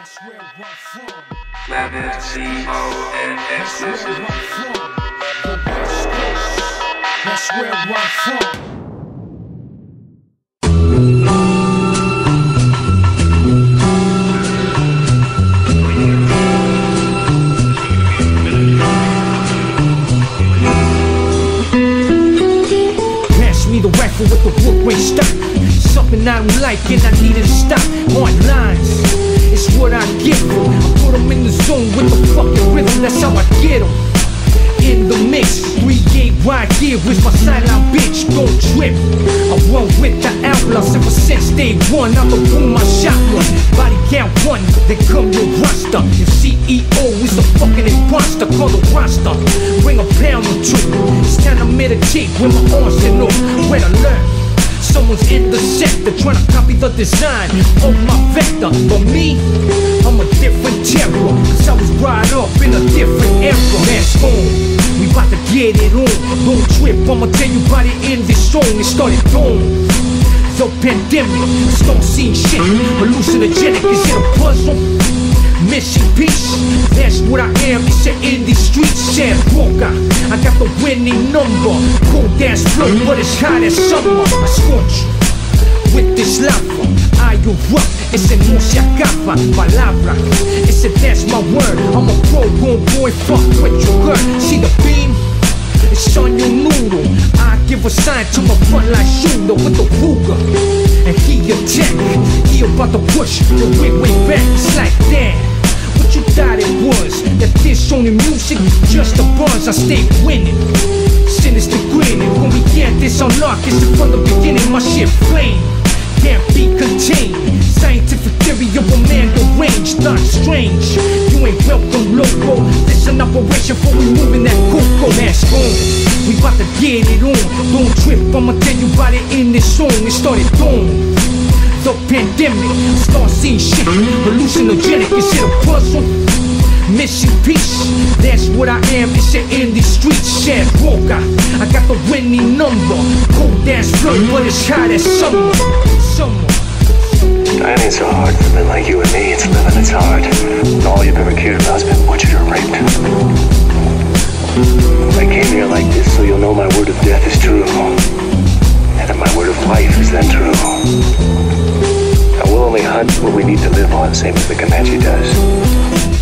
That's where I'm from. Lemon, C-O-N-S. That's where I'm from. The West Coast. That's where I'm from. The rifle with the wood grain stock. Something I don't like and I need to stop. Hard lines, it's what I give them. I put them in the zone with the fucking rhythm, that's how I get them. In the mix, we gate right here with my silent bitch, don't trip. I run with the outlaws ever since day one. I'm a boom, my shotgun. Body count one, then come your roster. Your CEO is a fucking imposter, call the roster. Bring a pound or two. It's time to meditate with my and up. Red alert. Someone's in the sector trying to copy the design of my vector. But me, I'm a different terror. Cause I was brought up in a different era. Mask on, we bout to get it on. Don't trip, I'ma tell you about it in this song. It started boom. The pandemic, start seeing shit. Hallucinogenic, is it a puzzle? Mission peace, that's what I am. Broker. I got the winning number. Cool dance flow, but it's hot as summer. I scorch with this lava. I erupt, ese no se acaba. Palabra, ese that's my word. I'm a pro, boom boy, fuck with your girl. See the beam? It's on your noodle. I give a sign to my frontline shooter with the Ruger. And he attack. He about to push the way, way back. It's like I stay winning. Sinister grinning. When we get this unlocked, it's from the beginning. My shit flame. Can't be contained. Scientific theory of a man deranged, not strange. You ain't welcome, loco. This an operation for removing that cocoa. Mask on. We bout to get it on. Don't trip, I'ma tell you about it in this song. It started boom. The pandemic, start seeing shit. Hallucinogenic, is it a puzzle? What I am. It's an indie street sad broker. I got the winning number. Cold ass flow, but it's hot as summer. Summer. Ain't so hard for men like you and me. It's living, it's hard. All you've ever cared about has been butchered or raped. I came here like this so you'll know my word of death is true. And that my word of life is then true. I will only hunt what we need to live on, same as the Comanche does.